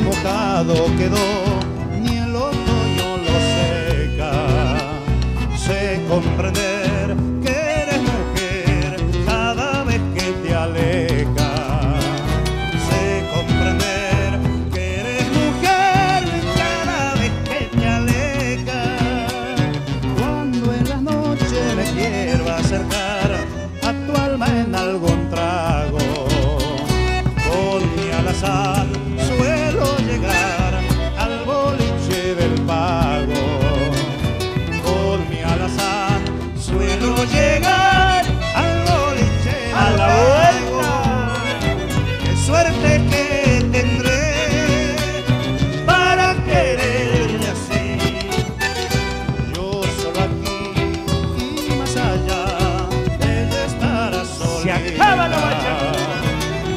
mojado quedó, ni el otoño lo seca. Sé comprender que eres mujer cada vez que te aleja. Sé comprender que eres mujer cada vez que te aleja. Cuando en la noche me quiero acercar suelo llegar al boliche A la pago. Qué suerte que tendré para quererte así. Yo solo aquí y más allá, ella estará sola. Se acaba la bachata.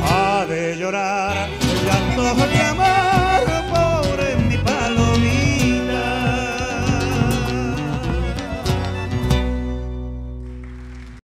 Ha de llorar llantos de amor.